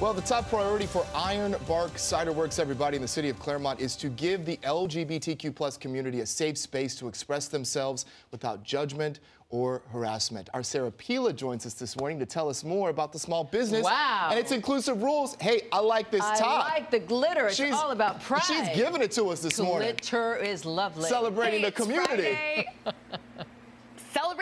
Well, the top priority for Iron Bark Cider Works, everybody in the city of Claremont, is to give the LGBTQ plus community a safe space to express themselves without judgment or harassment. Our Sarah Pilla joins us this morning to tell us more about the small business Wow. and its inclusive rules. Hey, I like this I top. like the glitter. It's all about pride. She's giving it to us this morning. The glitter is lovely. Celebrating Hey, the community.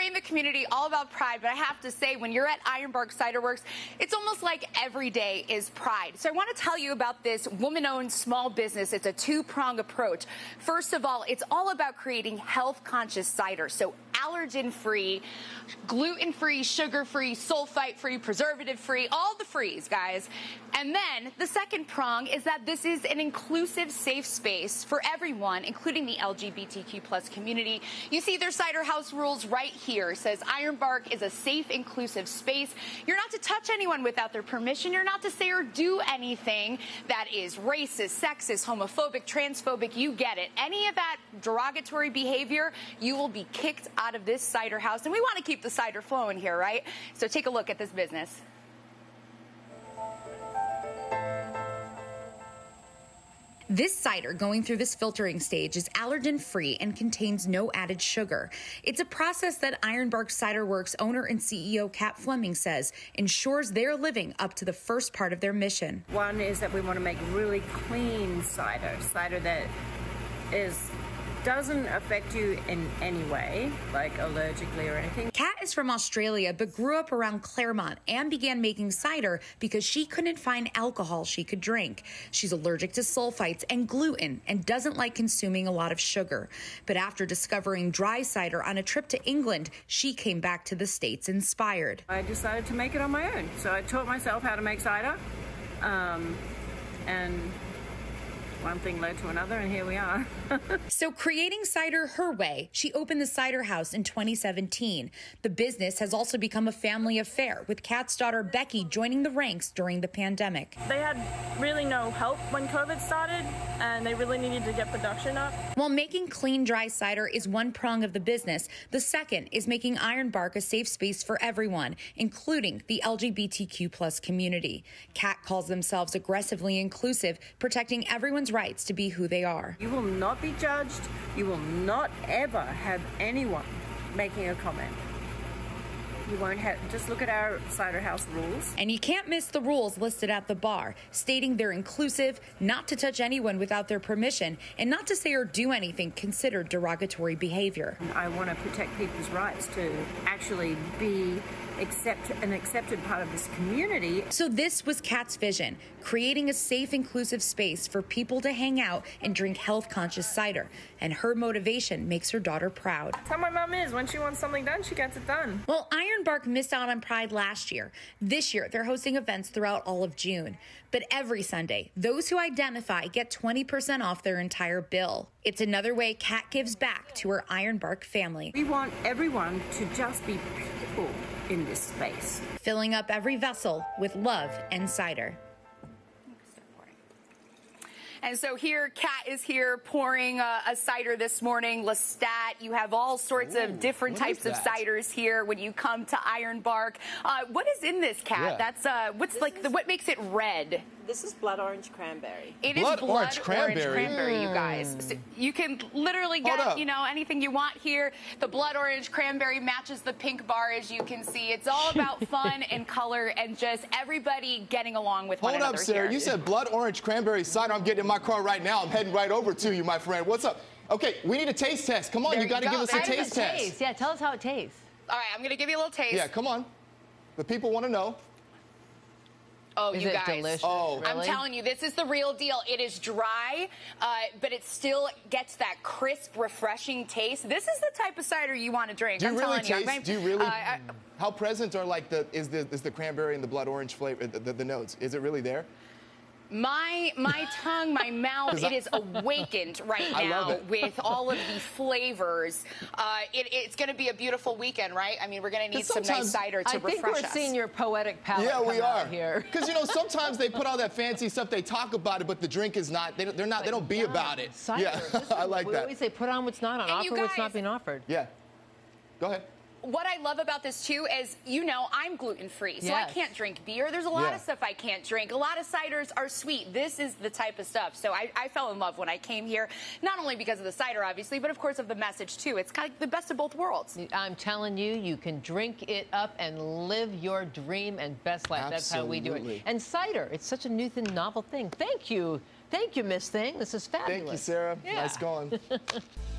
The community, all about pride. But I have to say, when you're at Ironbark Cider Works, it's almost like every day is pride. So I want to tell you about this woman owned small business. It's a two prong approach. First of all, it's all about creating health conscious cider. So allergen free, gluten free, sugar free, sulfite free, preservative free, all the frees, guys. And then the second prong is that this is an inclusive, safe space for everyone, including the LGBTQ plus community. You see their cider house rules right here. It says Ironbark is a safe, inclusive space. You're not to touch anyone without their permission. You're not to say or do anything that is racist, sexist, homophobic, transphobic. You get it. Any of that derogatory behavior, you will be kicked out of this cider house. And we want to keep the cider flowing here, right? So take a look at this business. This cider going through this filtering stage is allergen free and contains no added sugar. It's a process that Ironbark Cider Works owner and CEO Kat Fleming says ensures they're living up to the first part of their mission. One is that we want to make really clean cider, cider that is doesn't affect you in any way, like allergically or anything. Kat is from Australia but grew up around Claremont and began making cider because she couldn't find alcohol she could drink. She's allergic to sulfites and gluten and doesn't like consuming a lot of sugar. But after discovering dry cider on a trip to England, she came back to the States inspired. I decided to make it on my own. So I taught myself how to make cider. Um, and one thing led to another, and here we are. So, creating cider her way, she opened the Cider House in 2017. The business has also become a family affair, with Kat's daughter Becky joining the ranks during the pandemic. They had really no help when COVID started, and they really needed to get production up. While making clean, dry cider is one prong of the business, the second is making Ironbark a safe space for everyone, including the LGBTQ plus community. Kat calls themselves aggressively inclusive, protecting everyone's rights to be who they are. you will not be judged. You will not ever have anyone making a comment. You won't have, just look at our cider house rules. And you can't miss the rules listed at the bar, stating they're inclusive, not to touch anyone without their permission, and not to say or do anything considered derogatory behavior. I want to protect people's rights to actually be accept, an accepted part of this community. So, this was Kat's vision creating a safe, inclusive space for people to hang out and drink health conscious cider. And her motivation makes her daughter proud. That's how my mom is. When she wants something done, she gets it done. Well, Ironbark missed out on Pride last year. This year, they're hosting events throughout all of June. But every Sunday, those who identify get 20% off their entire bill. It's another way Kat gives back to her Ironbark family, We want everyone to just be people in this space. filling up every vessel with love and cider. And so here, Kat is here pouring uh, a cider this morning. Lestat, you have all sorts of different types of ciders here when you come to Ironbark. Uh, what is in this, Kat? Yeah. That's uh, what's like the, what makes it red? This is blood orange cranberry. It is Blood blood orange cranberry? cranberry, you guys. Hmm. So you can literally get, you know, anything you want here. The blood orange cranberry matches the pink bar, as you can see. It's all about fun and color and just everybody getting along with one Hold another up, Sarah. here. You said blood orange cranberry cider. I'm getting in my car right now. I'm heading right over to you, my friend. What's up? Okay, we need a taste test. Come on, There you you got to go. give us a How does it taste test. Taste. Yeah, tell us how it tastes. all right, I'm going to give you a little taste. Yeah, come on. The people want to know. Oh, Is you it guys. delicious? Oh. I'm telling you, this is the real deal. It is dry, uh, but it still gets that crisp, refreshing taste. This is the type of cider you want to drink. Do you I'm really telling taste? I'm- do you really? uh, I- how present are like the is the is the cranberry and the blood orange flavor the, the, the notes? Is it really there? My my tongue, my mouth, it is awakened right now with all of the flavors. Uh, it, it's going to be a beautiful weekend, right? I mean, we're going to need some nice cider to I refresh think we're us. seeing your poetic palate yeah, come we are out here. Because you know sometimes they put all that fancy stuff. They talk about it, but the drink is not. They, don't- they're not. They don't be Yeah, about it. Cider. Yeah, Listen, I like we that. always say put on what's not on And you offer, what's not being offered. Yeah. Go ahead. What I love about this too is, you know, I'm gluten free, so Yes. I can't drink beer. There's a lot Yeah. of stuff I can't drink. A lot of ciders are sweet. This is the type of stuff. So I, I fell in love when I came here, not only because of the cider, obviously, but of course of the message too. It's kind of the best of both worlds. I'm telling you, you can drink it up and live your dream and best life. That's how we do it. And cider, it's such a new and novel thing. Thank you. Thank you, Miss Thing. This is fabulous. Thank you, Sarah. Yeah. Nice going.